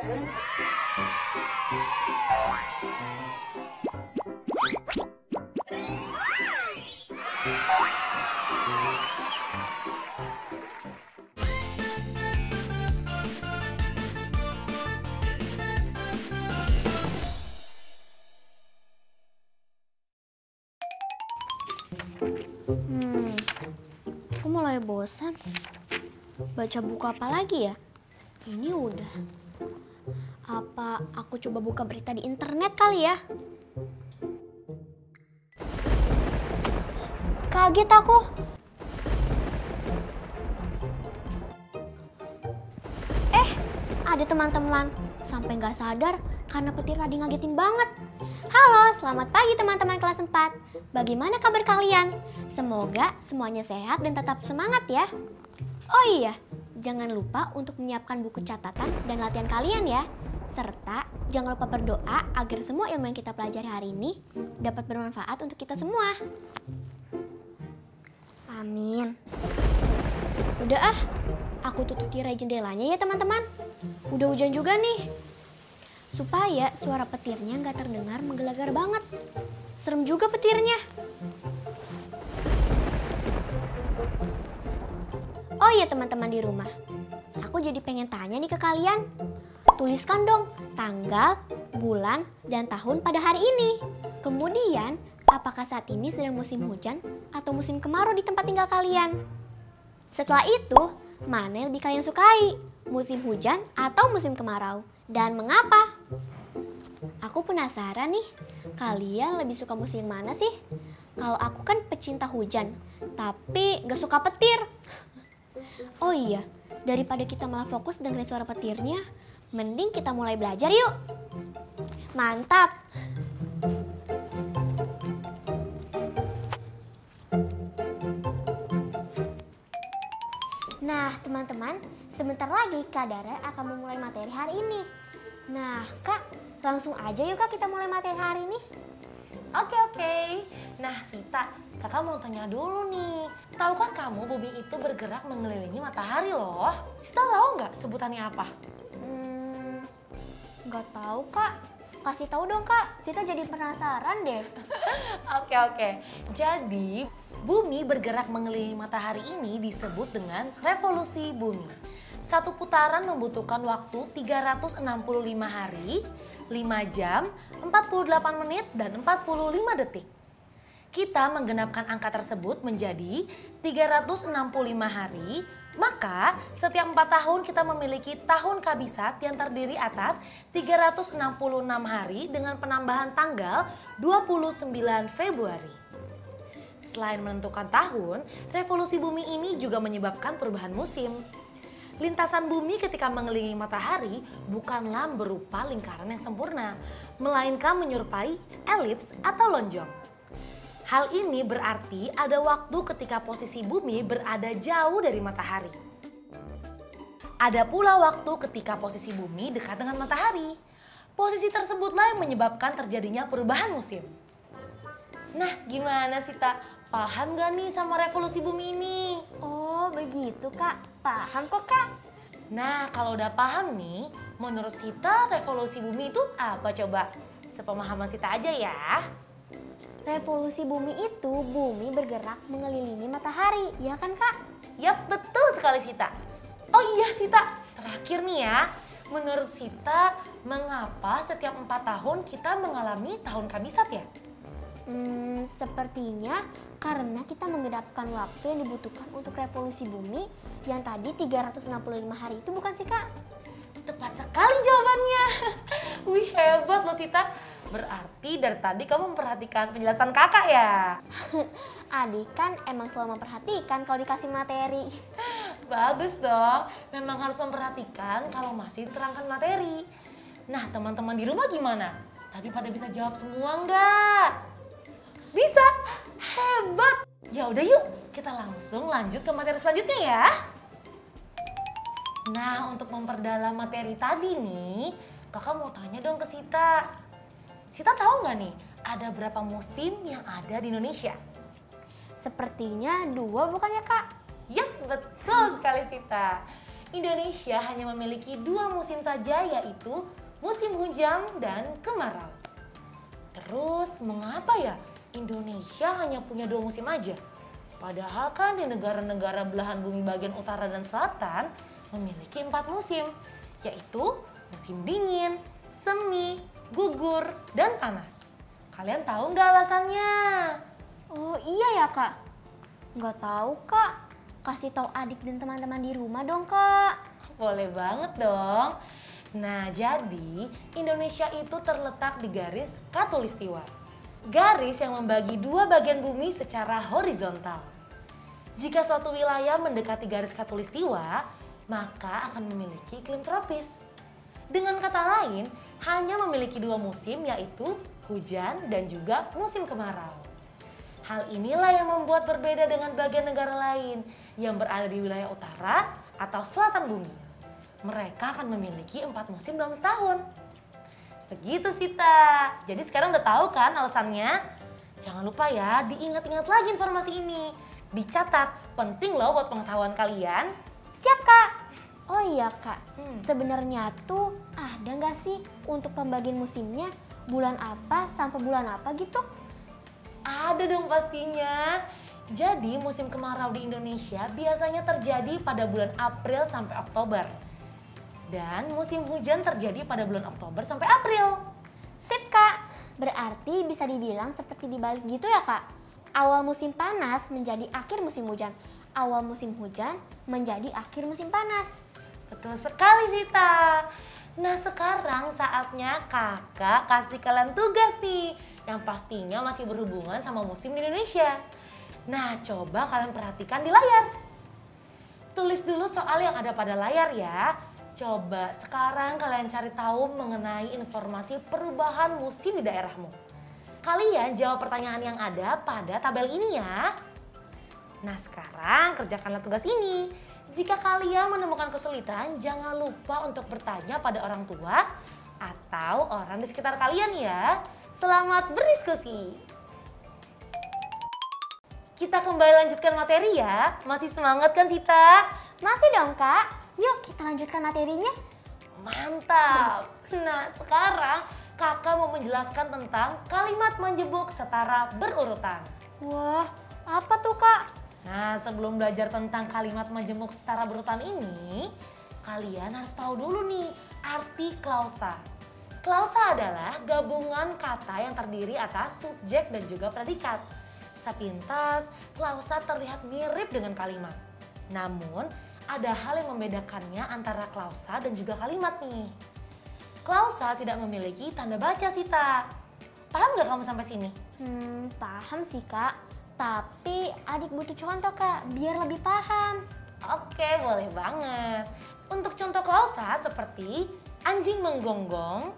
Hmm, Baca buku apa lagi ya? Ini udah. Apa aku coba buka berita di internet kali ya? Kaget aku. Eh, ada teman-teman. Sampai nggak sadar karena petir tadi ngagetin banget. Halo, selamat pagi teman-teman kelas 4. Bagaimana kabar kalian? Semoga semuanya sehat dan tetap semangat ya. Oh iya, jangan lupa untuk menyiapkan buku catatan dan latihan kalian ya. Serta jangan lupa berdoa agar semua ilmu yang kita pelajari hari ini dapat bermanfaat untuk kita semua. Amin. Udah ah, aku tutup tirai jendelanya ya teman-teman. Udah hujan juga nih. Supaya suara petirnya nggak terdengar menggelegar banget. Serem juga petirnya. Oh iya teman-teman di rumah. Aku jadi pengen tanya nih ke kalian. Tuliskan dong tanggal, bulan, dan tahun pada hari ini. Kemudian, apakah saat ini sedang musim hujan atau musim kemarau di tempat tinggal kalian? Setelah itu, mana yang lebih kalian sukai? Musim hujan atau musim kemarau? Dan mengapa? Aku penasaran nih, kalian lebih suka musim mana sih? Kalau aku kan pecinta hujan, tapi gak suka petir. Oh iya, daripada kita malah fokus dengerin suara petirnya, mending kita mulai belajar yuk. Mantap! Nah, teman-teman, sebentar lagi Kak Dara akan memulai materi hari ini. Nah, Kak, langsung aja yuk Kak kita mulai materi hari ini. Oke oke. Nah Sita, kakak mau tanya dulu nih. Tahukah kamu bumi itu bergerak mengelilingi matahari loh? Sita tahu nggak sebutannya apa? Hmm, nggak tahu Kak. Kasih tahu dong Kak, Sita jadi penasaran deh. Oke oke. Jadi bumi bergerak mengelilingi matahari ini disebut dengan revolusi bumi. Satu putaran membutuhkan waktu 365 hari, 5 jam, 48 menit, dan 45 detik. Kita menggenapkan angka tersebut menjadi 365 hari, maka setiap 4 tahun kita memiliki tahun kabisat yang terdiri atas 366 hari dengan penambahan tanggal 29 Februari. Selain menentukan tahun, revolusi bumi ini juga menyebabkan perubahan musim. Lintasan bumi ketika mengelilingi matahari bukanlah berupa lingkaran yang sempurna, melainkan menyerupai elips atau lonjong. Hal ini berarti ada waktu ketika posisi bumi berada jauh dari matahari. Ada pula waktu ketika posisi bumi dekat dengan matahari. Posisi tersebutlah yang menyebabkan terjadinya perubahan musim. Nah, gimana sih tak? Paham gak nih sama revolusi bumi ini? Oh, begitu Kak. Paham kok Kak. Nah, kalau udah paham nih, menurut Sita revolusi bumi itu apa coba? Sepemahaman Sita aja ya. Revolusi bumi itu bumi bergerak mengelilingi matahari, ya kan Kak? Yap, betul sekali Sita. Oh iya Sita, terakhir nih ya. Menurut Sita, mengapa setiap empat tahun kita mengalami tahun kabisat ya? Hmm, sepertinya karena kita menggenapkan waktu yang dibutuhkan untuk revolusi bumi yang tadi 365 hari itu bukan sih kak? Tepat sekali jawabannya. Wih hebat loh Sita. Berarti dari tadi kamu memperhatikan penjelasan kakak ya? Adik kan emang selalu memperhatikan kalau dikasih materi. Bagus dong, memang harus memperhatikan kalau masih diterangkan materi. Nah teman-teman di rumah gimana? Tadi pada bisa jawab semua nggak? Bisa? Hebat! Ya udah yuk, kita langsung lanjut ke materi selanjutnya ya. Nah, untuk memperdalam materi tadi nih, kakak mau tanya dong ke Sita. Sita tahu nggak nih, ada berapa musim yang ada di Indonesia? Sepertinya dua bukan ya kak? Yap, betul sekali Sita. Indonesia hanya memiliki dua musim saja yaitu musim hujan dan kemarau. Terus mengapa ya Indonesia hanya punya dua musim aja? Padahal kan di negara-negara belahan bumi bagian utara dan selatan memiliki empat musim, yaitu musim dingin, semi, gugur, dan panas. Kalian tahu nggak alasannya? Oh iya ya kak? Nggak tahu kak. Kasih tahu adik dan teman-teman di rumah dong kak. Boleh banget dong. Nah, jadi Indonesia itu terletak di garis katulistiwa. Garis yang membagi dua bagian bumi secara horizontal. Jika suatu wilayah mendekati garis katulistiwa, maka akan memiliki iklim tropis. Dengan kata lain, hanya memiliki dua musim yaitu hujan dan juga musim kemarau. Hal inilah yang membuat berbeda dengan bagian negara lain yang berada di wilayah utara atau selatan bumi. Mereka akan memiliki empat musim dalam setahun. Begitu Sita. Jadi sekarang udah tahu kan alasannya? Jangan lupa ya diingat-ingat lagi informasi ini. Dicatat, penting loh buat pengetahuan kalian. Siap kak. Oh iya kak, Hmm. sebenarnya tuh ada nggak sih untuk pembagian musimnya bulan apa sampai bulan apa gitu? Ada dong pastinya. Jadi musim kemarau di Indonesia biasanya terjadi pada bulan April sampai Oktober. Dan musim hujan terjadi pada bulan Oktober sampai April. Sip kak, berarti bisa dibilang seperti dibalik gitu ya kak? Awal musim panas menjadi akhir musim hujan, awal musim hujan menjadi akhir musim panas. Betul sekali Zita. Nah sekarang saatnya kakak kasih kalian tugas nih. Yang pastinya masih berhubungan sama musim di Indonesia. Nah coba kalian perhatikan di layar. Tulis dulu soal yang ada pada layar ya. Coba sekarang kalian cari tahu mengenai informasi perubahan musim di daerahmu. Kalian jawab pertanyaan yang ada pada tabel ini ya. Nah sekarang kerjakanlah tugas ini. Jika kalian menemukan kesulitan, jangan lupa untuk bertanya pada orang tua atau orang di sekitar kalian ya. Selamat berdiskusi. Kita kembali lanjutkan materi ya. Masih semangat kan Sita? Masih dong kak, yuk kita lanjutkan materinya. Mantap. Nah sekarang kakak mau menjelaskan tentang kalimat menjebuk setara berurutan. Wah, apa tuh kak? Nah, sebelum belajar tentang kalimat majemuk setara berurutan ini, kalian harus tahu dulu nih arti klausa. Klausa adalah gabungan kata yang terdiri atas subjek dan juga predikat. Sepintas, klausa terlihat mirip dengan kalimat. Namun, ada hal yang membedakannya antara klausa dan juga kalimat nih. Klausa tidak memiliki tanda baca, Sita. Paham gak kamu sampai sini? Hmm, paham sih kak. Tapi adik butuh contoh kak, biar lebih paham. Oke, boleh banget. Untuk contoh klausa seperti anjing menggonggong,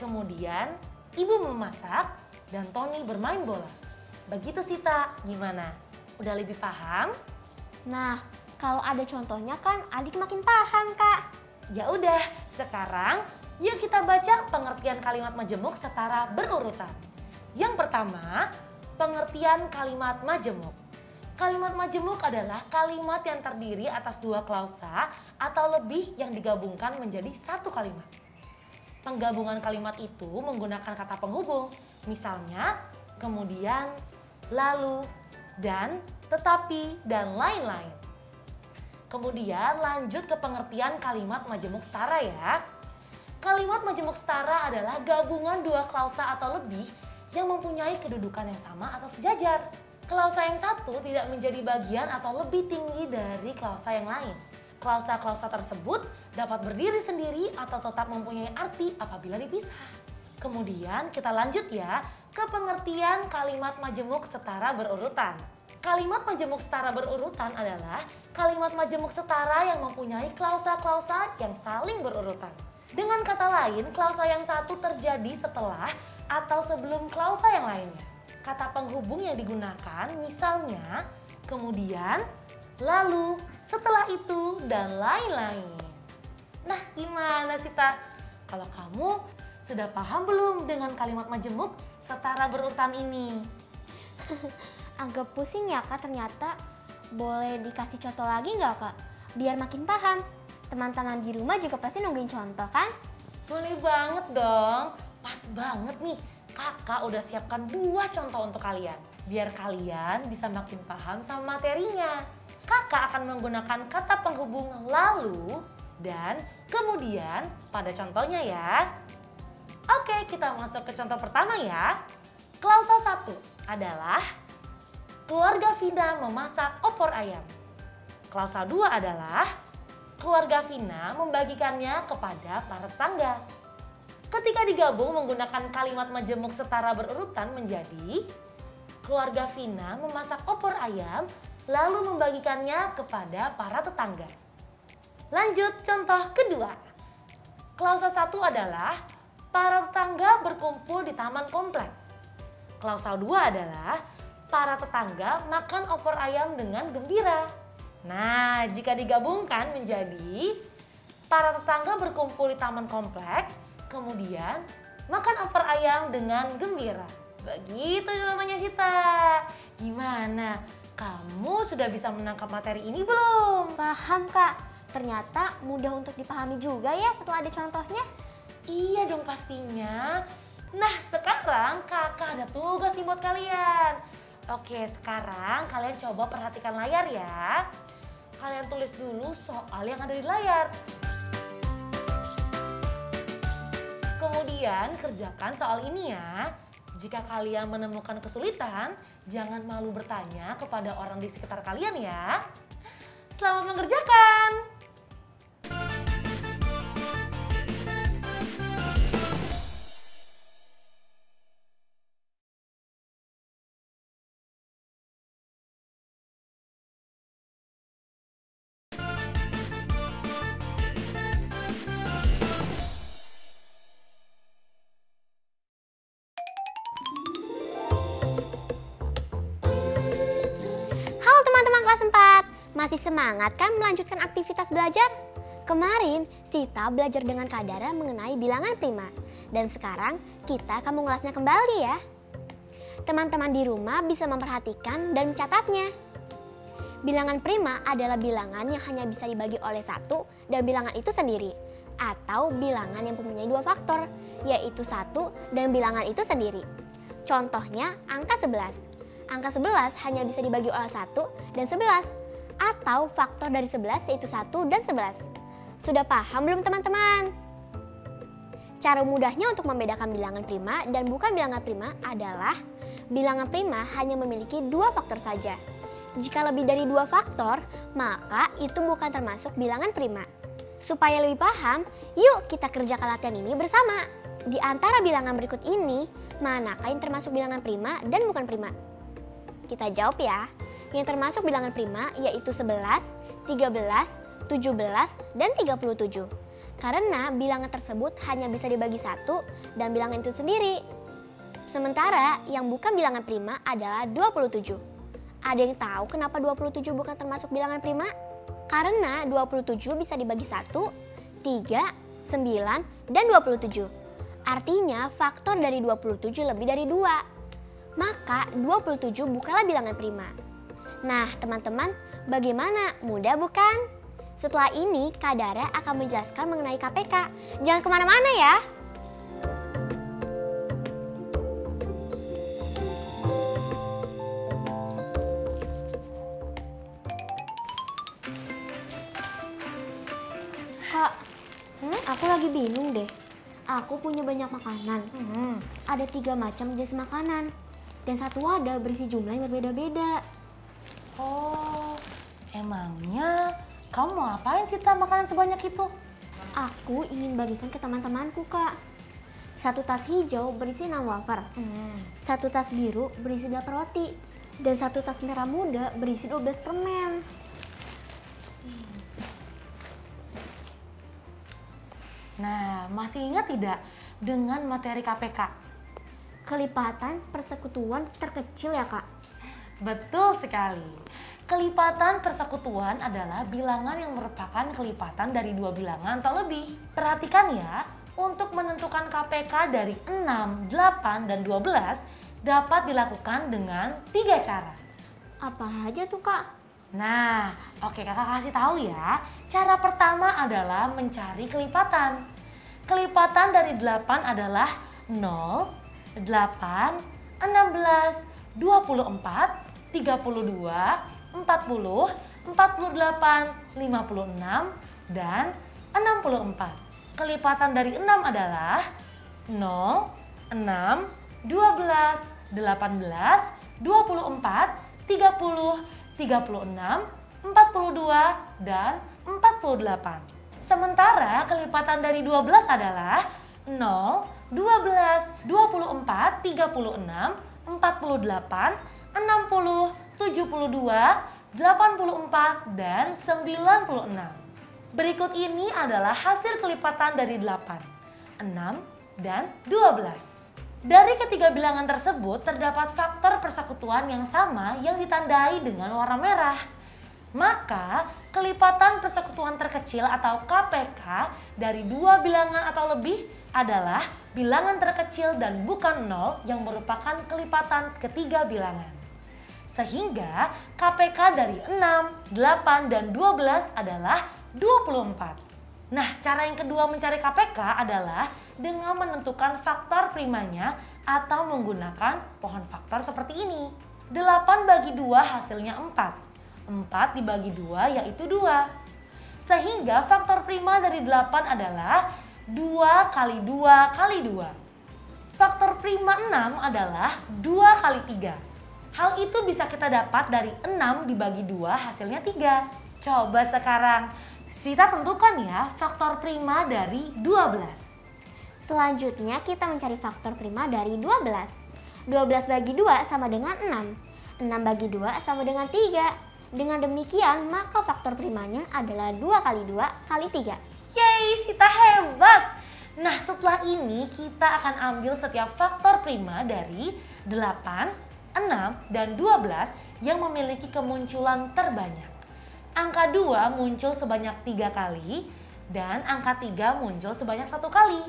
kemudian ibu memasak, dan Tony bermain bola. Begitu Sita, gimana? Udah lebih paham? Nah, kalau ada contohnya kan adik makin paham kak. Ya udah, sekarang yuk kita baca pengertian kalimat majemuk setara berurutan. Yang pertama, pengertian kalimat majemuk. Kalimat majemuk adalah kalimat yang terdiri atas dua klausa atau lebih yang digabungkan menjadi satu kalimat. Penggabungan kalimat itu menggunakan kata penghubung, misalnya kemudian, lalu, dan, tetapi, dan lain-lain. Kemudian lanjut ke pengertian kalimat majemuk setara ya. Kalimat majemuk setara adalah gabungan dua klausa atau lebih yang mempunyai kedudukan yang sama atau sejajar. Klausa yang satu tidak menjadi bagian atau lebih tinggi dari klausa yang lain. Klausa-klausa tersebut dapat berdiri sendiri atau tetap mempunyai arti apabila dipisah. Kemudian kita lanjut ya ke pengertian kalimat majemuk setara berurutan. Kalimat majemuk setara berurutan adalah kalimat majemuk setara yang mempunyai klausa-klausa yang saling berurutan. Dengan kata lain, klausa yang satu terjadi setelah atau sebelum klausa yang lainnya. Kata penghubung yang digunakan misalnya kemudian, lalu, setelah itu, dan lain-lain. Nah, gimana Sita? Kalau kamu sudah paham belum dengan kalimat majemuk setara berurutan ini? Agak pusing ya kak ternyata. Boleh dikasih contoh lagi nggak kak? Biar makin paham. Teman-teman di rumah juga pasti nungguin contoh kan? Boleh banget dong. Pas banget nih. Kakak udah siapkan dua contoh untuk kalian. Biar kalian bisa makin paham sama materinya. Kakak akan menggunakan kata penghubung lalu dan kemudian pada contohnya ya. Oke, kita masuk ke contoh pertama ya. Klausa 1 adalah keluarga Vina memasak opor ayam. Klausa 2 adalah keluarga Vina membagikannya kepada para tetangga. Ketika digabung menggunakan kalimat majemuk setara berurutan menjadi keluarga Vina memasak opor ayam lalu membagikannya kepada para tetangga. Lanjut contoh kedua. Klausa 1 adalah para tetangga berkumpul di taman komplek. Klausa 2 adalah para tetangga makan opor ayam dengan gembira. Nah, jika digabungkan menjadi para tetangga berkumpul di taman komplek, kemudian makan opor ayam dengan gembira. Begitu contohnya Sita. Gimana? Kamu sudah bisa menangkap materi ini belum? Paham kak. Ternyata mudah untuk dipahami juga ya setelah ada contohnya. Iya dong pastinya. Nah sekarang kakak ada tugas nih buat kalian. Oke sekarang kalian coba perhatikan layar ya. Kalian tulis dulu soal yang ada di layar. Kemudian kerjakan soal ini ya. Jika kalian menemukan kesulitan, jangan malu bertanya kepada orang di sekitar kalian ya. Selamat mengerjakan! Masih semangat kan melanjutkan aktivitas belajar? Kemarin Sita belajar dengan Kadara mengenai bilangan prima. Dan sekarang kita akan mengulasnya kembali ya. Teman-teman di rumah bisa memperhatikan dan mencatatnya. Bilangan prima adalah bilangan yang hanya bisa dibagi oleh satu dan bilangan itu sendiri. Atau bilangan yang mempunyai dua faktor, yaitu satu dan bilangan itu sendiri. Contohnya angka 11. Angka 11 hanya bisa dibagi oleh 1 dan 11. Atau faktor dari 11 yaitu 1 dan 11. Sudah paham belum teman-teman? Cara mudahnya untuk membedakan bilangan prima dan bukan bilangan prima adalah bilangan prima hanya memiliki dua faktor saja. Jika lebih dari dua faktor, maka itu bukan termasuk bilangan prima. Supaya lebih paham, yuk kita kerjakan latihan ini bersama. Di antara bilangan berikut ini, manakah yang termasuk bilangan prima dan bukan prima? Kita jawab ya. Yang termasuk bilangan prima yaitu 11, 13, 17, dan 37. Karena bilangan tersebut hanya bisa dibagi satu dan bilangan itu sendiri. Sementara yang bukan bilangan prima adalah 27. Ada yang tahu kenapa 27 bukan termasuk bilangan prima? Karena 27 bisa dibagi 1, 3, 9, dan 27. Artinya faktor dari 27 lebih dari 2. Maka 27 bukanlah bilangan prima. Nah teman-teman, bagaimana? Mudah bukan? Setelah ini, Kak Dara akan menjelaskan mengenai KPK. Jangan ke mana-mana ya. Kak, aku lagi bingung deh. Aku punya banyak makanan. Hmm. Ada tiga macam jenis makanan. Dan satu wadah berisi jumlah yang berbeda-beda. Oh, emangnya kamu mau ngapain Cita makanan sebanyak itu? Aku ingin bagikan ke teman-temanku, Kak. Satu tas hijau berisi 6 wafer. Hmm. Satu tas biru berisi 8 roti. Dan satu tas merah muda berisi 12 permen. Nah, masih ingat tidak dengan materi KPK? Kelipatan persekutuan terkecil ya, Kak? Betul sekali. Kelipatan persekutuan adalah bilangan yang merupakan kelipatan dari dua bilangan atau lebih. Perhatikan ya, untuk menentukan KPK dari 6, 8, dan 12 dapat dilakukan dengan tiga cara. Apa aja tuh kak? Nah, oke kakak kasih tahu ya. Cara pertama adalah mencari kelipatan. Kelipatan dari 8 adalah 0, 8, 16, 24, 32, 40, 48, 56, dan 64. Kelipatan dari 6 adalah 0, 6, 12, 18, 24, 30, 36, 42, dan 48. Sementara kelipatan dari 12 adalah 0, 12, 24, 36, 48, 60, 72, 84, dan 96. Berikut ini adalah hasil kelipatan dari 8, 6, dan 12. Dari ketiga bilangan tersebut terdapat faktor persekutuan yang sama yang ditandai dengan warna merah. Maka kelipatan persekutuan terkecil atau KPK dari dua bilangan atau lebih adalah bilangan terkecil dan bukan nol yang merupakan kelipatan ketiga bilangan. Sehingga KPK dari 6, 8, dan 12 adalah 24. Nah, cara yang kedua mencari KPK adalah dengan menentukan faktor primanya atau menggunakan pohon faktor seperti ini. 8 bagi 2 hasilnya 4. 4 dibagi 2 yaitu 2. Sehingga faktor prima dari 8 adalah 2 kali 2 kali 2. Faktor prima 6 adalah 2 kali 3. Hal itu bisa kita dapat dari 6 dibagi 2 hasilnya 3. Coba sekarang kita tentukan ya faktor prima dari 12. Selanjutnya kita mencari faktor prima dari 12. 12 bagi 2 sama dengan 6. 6 bagi 2 sama dengan 3. Dengan demikian maka faktor primanya adalah 2 kali 2 kali 3. Yeay, kita hebat! Nah setelah ini kita akan ambil setiap faktor prima dari 8, 6, dan 12 yang memiliki kemunculan terbanyak. Angka 2 muncul sebanyak 3 kali dan angka 3 muncul sebanyak satu kali.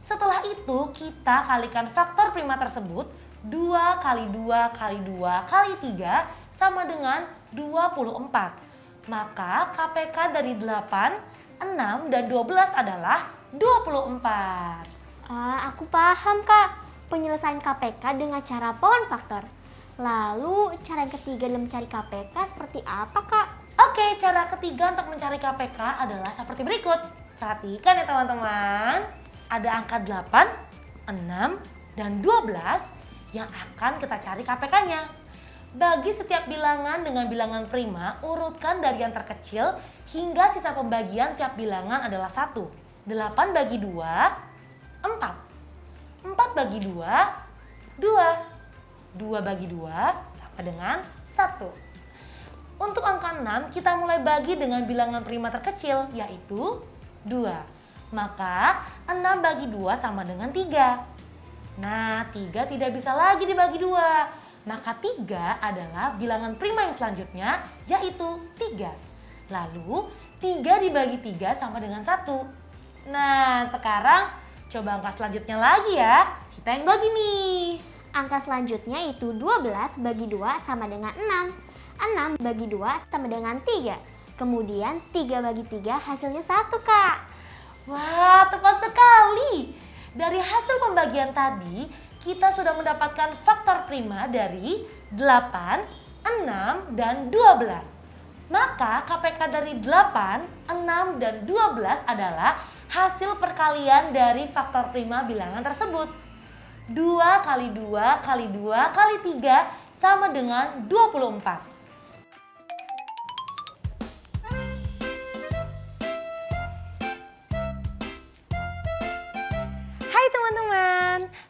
Setelah itu kita kalikan faktor prima tersebut 2 kali 2 kali 2 kali 3 sama dengan 24. Maka KPK dari 8, 6, dan 12 adalah 24. Ah, aku paham kak. Penyelesaian KPK dengan cara pohon faktor. Lalu cara yang ketiga dalam mencari KPK seperti apa kak? Oke, cara ketiga untuk mencari KPK adalah seperti berikut. Perhatikan ya teman-teman ada angka 8, 6, dan 12 yang akan kita cari KPK-nya. Bagi setiap bilangan dengan bilangan prima, urutkan dari yang terkecil hingga sisa pembagian tiap bilangan adalah 1. 8 bagi 2, 4. 4 bagi 2, 2. 2 bagi 2 sama dengan 1. Untuk angka 6, kita mulai bagi dengan bilangan prima terkecil, yaitu 2. Maka 6 bagi 2 sama dengan 3. Nah, 3 tidak bisa lagi dibagi 2. Maka 3 adalah bilangan prima yang selanjutnya, yaitu 3. Lalu, 3 dibagi 3 sama dengan 1. Nah, sekarang coba angka selanjutnya lagi ya. Kita yang bagi nih. Angka selanjutnya itu 12 bagi 2 sama dengan 6. 6 bagi 2 sama dengan 3. Kemudian 3 bagi 3 hasilnya 1 kak. Wah, tepat sekali. Dari hasil pembagian tadi, kita sudah mendapatkan faktor prima dari 8, 6, dan 12. Maka KPK dari 8, 6, dan 12 adalah hasil perkalian dari faktor prima bilangan tersebut. 2 kali 2 kali 2 kali 3 sama dengan 24.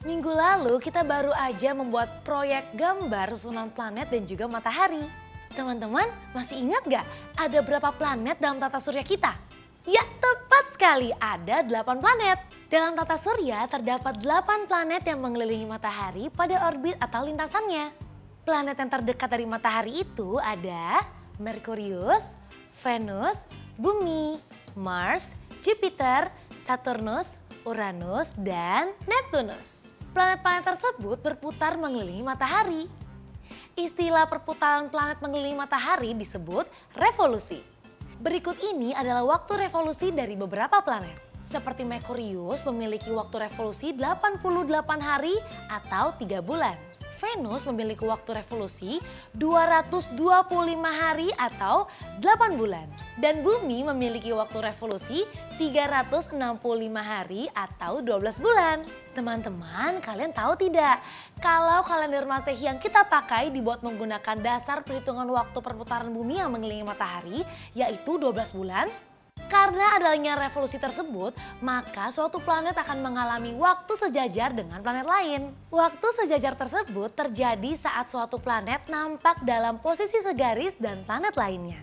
Minggu lalu kita baru aja membuat proyek gambar susunan planet dan juga matahari. Teman-teman masih ingat gak ada berapa planet dalam tata surya kita? Ya tepat sekali ada 8 planet. Dalam tata surya terdapat 8 planet yang mengelilingi matahari pada orbit atau lintasannya. Planet yang terdekat dari matahari itu ada Merkurius, Venus, Bumi, Mars, Jupiter, Saturnus, Uranus, dan Neptunus. Planet-planet tersebut berputar mengelilingi matahari. Istilah perputaran planet mengelilingi matahari disebut revolusi. Berikut ini adalah waktu revolusi dari beberapa planet. Seperti Merkurius memiliki waktu revolusi 88 hari atau 3 bulan. Venus memiliki waktu revolusi 225 hari atau 8 bulan. Dan bumi memiliki waktu revolusi 365 hari atau 12 bulan. Teman-teman, kalian tahu tidak? Kalau kalender Masehi yang kita pakai dibuat menggunakan dasar perhitungan waktu perputaran bumi yang mengelilingi matahari, yaitu 12 bulan, karena adanya revolusi tersebut, maka suatu planet akan mengalami waktu sejajar dengan planet lain. Waktu sejajar tersebut terjadi saat suatu planet nampak dalam posisi segaris dan planet lainnya.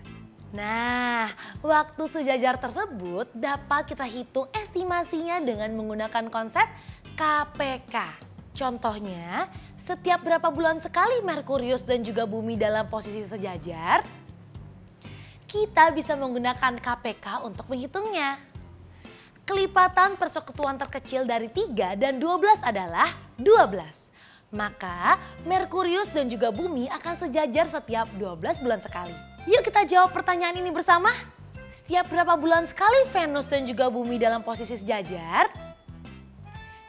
Nah, waktu sejajar tersebut dapat kita hitung estimasinya dengan menggunakan konsep KPK. Contohnya, setiap berapa bulan sekali Merkurius dan juga bumi dalam posisi sejajar, kita bisa menggunakan KPK untuk menghitungnya. Kelipatan persekutuan terkecil dari 3 dan 12 adalah 12. Maka Merkurius dan juga bumi akan sejajar setiap 12 bulan sekali. Yuk kita jawab pertanyaan ini bersama. Setiap berapa bulan sekali Venus dan juga bumi dalam posisi sejajar?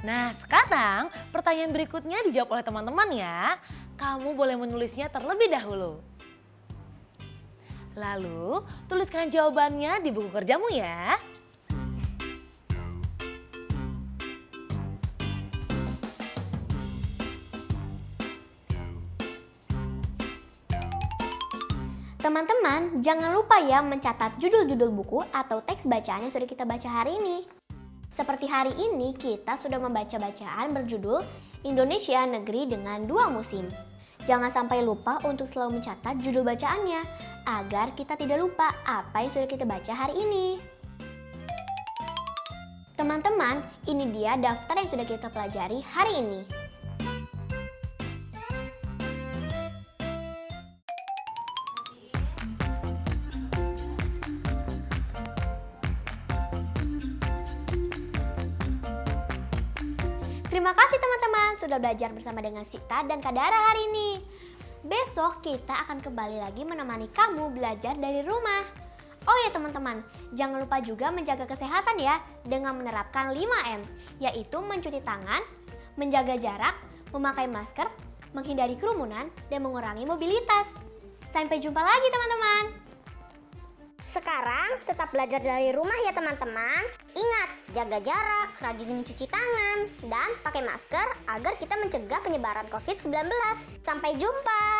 Nah sekarang pertanyaan berikutnya dijawab oleh teman-teman ya. Kamu boleh menulisnya terlebih dahulu. Lalu tuliskan jawabannya di buku kerjamu ya. Teman-teman, jangan lupa ya mencatat judul-judul buku atau teks bacaan yang sudah kita baca hari ini. Seperti hari ini, kita sudah membaca bacaan berjudul Indonesia Negeri dengan Dua Musim. Jangan sampai lupa untuk selalu mencatat judul bacaannya agar kita tidak lupa apa yang sudah kita baca hari ini. Teman-teman, ini dia daftar yang sudah kita pelajari hari ini. Sudah belajar bersama dengan Sita dan Kadara hari ini. Besok kita akan kembali lagi menemani kamu belajar dari rumah. Oh ya teman-teman, jangan lupa juga menjaga kesehatan ya dengan menerapkan 5M, yaitu mencuci tangan, menjaga jarak, memakai masker, menghindari kerumunan, dan mengurangi mobilitas. Sampai jumpa lagi teman-teman. Sekarang tetap belajar dari rumah ya teman-teman. Ingat, jaga jarak, rajin mencuci tangan, dan pakai masker agar kita mencegah penyebaran COVID-19. Sampai jumpa!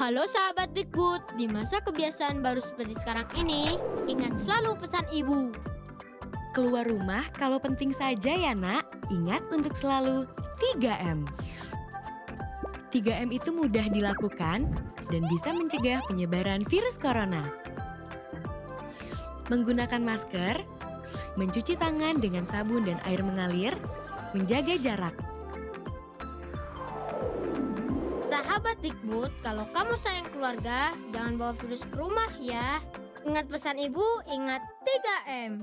Halo sahabat Dikbud, di masa kebiasaan baru seperti sekarang ini, ingat selalu pesan ibu. Keluar rumah kalau penting saja ya nak, ingat untuk selalu 3M. 3M itu mudah dilakukan dan bisa mencegah penyebaran virus corona. Menggunakan masker, mencuci tangan dengan sabun dan air mengalir, menjaga jarak. Sahabat Dikbud, kalau kamu sayang keluarga, jangan bawa virus ke rumah ya. Ingat pesan ibu, ingat 3M.